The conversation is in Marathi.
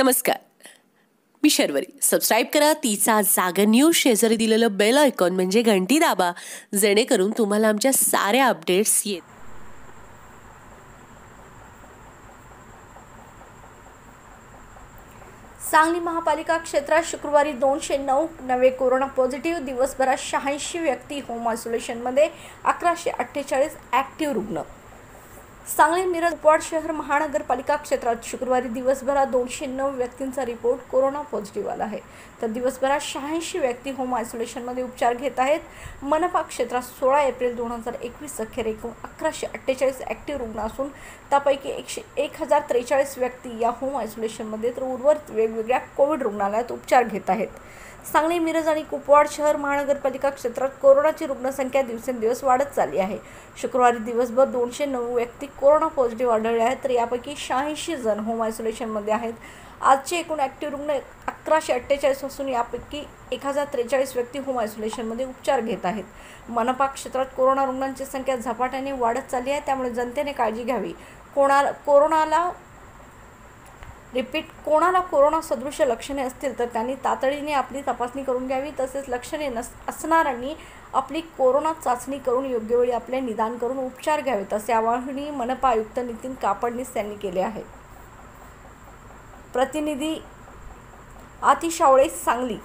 नमस्कार. मी शर्वरी. सबस्क्राईब करा तिचा जागा न्यूज शेजारी दिलेलं बेल आयकॉन म्हणजे घंटी दाबा जेणेकरून तुम्हाला आमच्या साऱ्या अपडेट्स येत. सांगली महापालिका क्षेत्रात शुक्रवारी दोनशे नऊ नवे कोरोना पॉझिटिव्ह दिवसभरात शहाऐंशी व्यक्ती होम आयसोलेशनमध्ये अकराशे अठ्ठेचाळीस ॲक्टिव्ह रुग्ण. सांगली मिरज उपवाड शहर महानगरपालिका क्षेत्रात शुक्रवारी दिवसभरात दोनशे नऊ व्यक्तींचा रिपोर्ट कोरोना पॉझिटिव्ह आला आहे. तर दिवसभरात शहाऐंशी व्यक्ती होम आयसोलेशनमध्ये उपचार घेत आहेत. मनपा क्षेत्रात सोळा एप्रिल दोन हजार एकवीस अखेर एकूण अकराशे अठ्ठेचाळीस ॲक्टिव्ह रुग्ण असून त्यापैकी एकशे एक हजार त्रेचाळीस व्यक्ती या होम आयसोलेशनमध्ये तर उर्वरित वेगवेगळ्या कोविड रुग्णालयात उपचार घेत आहेत. सांगली मिरज आणि कुपवाड शहर महानगरपालिका क्षेत्रात कोरोनाची रुग्णसंख्या दिवसेंदिवस वाढत चालली आहे. शुक्रवारी दिवसभर दोनशे नऊ व्यक्ती कोरोना पॉझिटिव्ह आढळले आहेत तर यापैकी शहाऐंशी जण होम आयसोलेशनमध्ये आहेत. आजचे एकूण ॲक्टिव्ह रुग्ण अकराशे अठ्ठेचाळीस असून यापैकी एक हजार त्रेचाळीस व्यक्ती होम आयसोलेशनमध्ये उपचार घेत आहेत. मनपा क्षेत्रात कोरोना रुग्णांची संख्या झपाट्याने वाढत चालली आहे त्यामुळे जनतेने काळजी घ्यावी. कोणा कोरोनाला रिपीट कोणाला कोरोना सदृश लक्षणे असतील तर त्यांनी तातडीने आपली तपासणी करून घ्यावी. तसेच लक्षणे नस असणाऱ्यांनी आपली कोरोना चाचणी करून योग्य वेळी आपले निदान करून उपचार घ्यावेत असे आवाहनही मनपा आयुक्त नितीन कापडनीस यांनी केले आहे. प्रतिनिधी आतिशावळे सांगली